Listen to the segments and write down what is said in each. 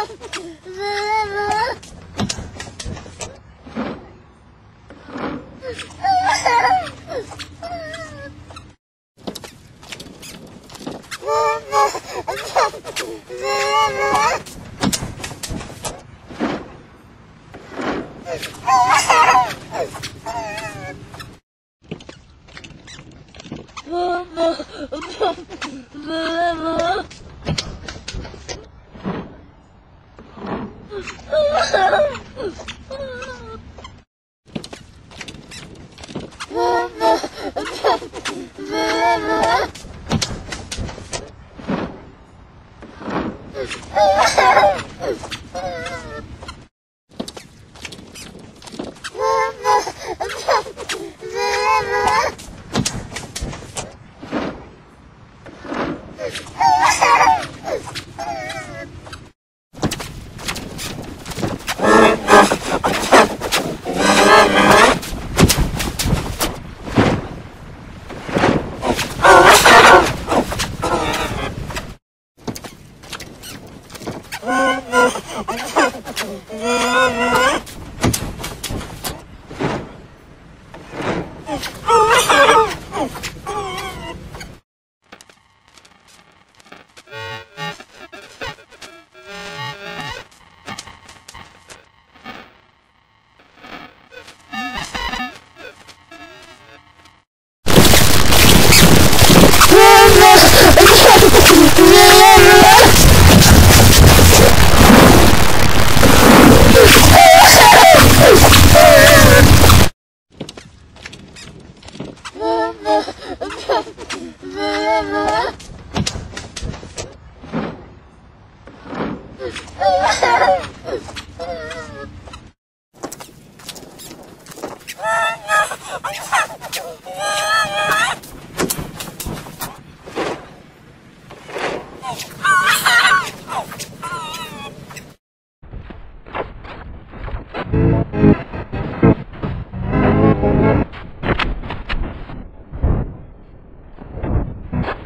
Boo, boo, boo, boo. Ah!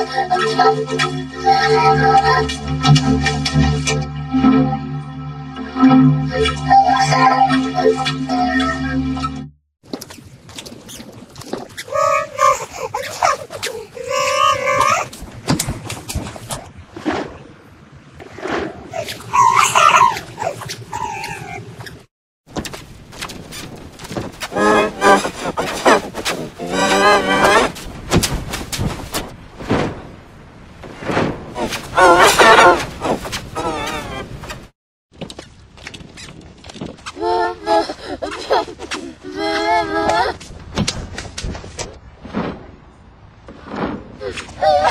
Thank you. Ah!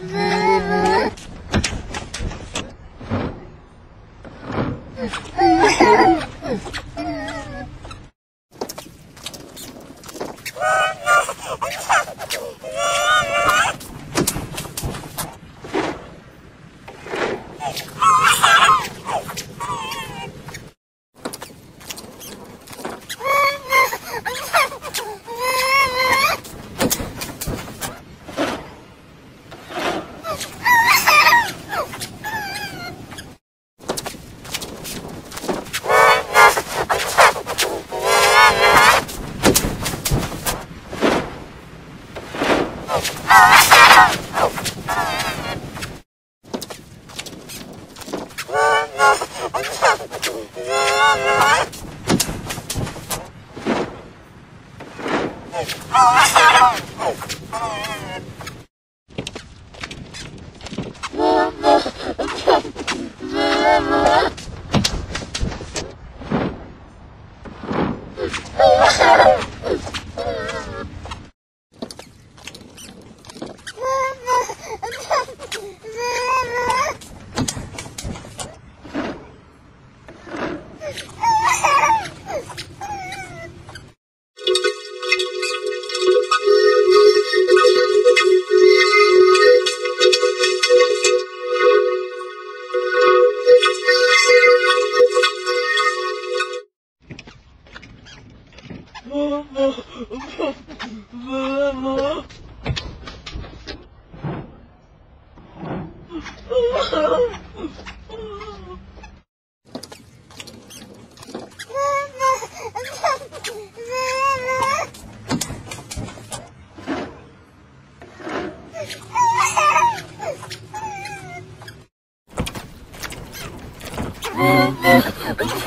Não. Ah! 妈妈，妈妈。不！不不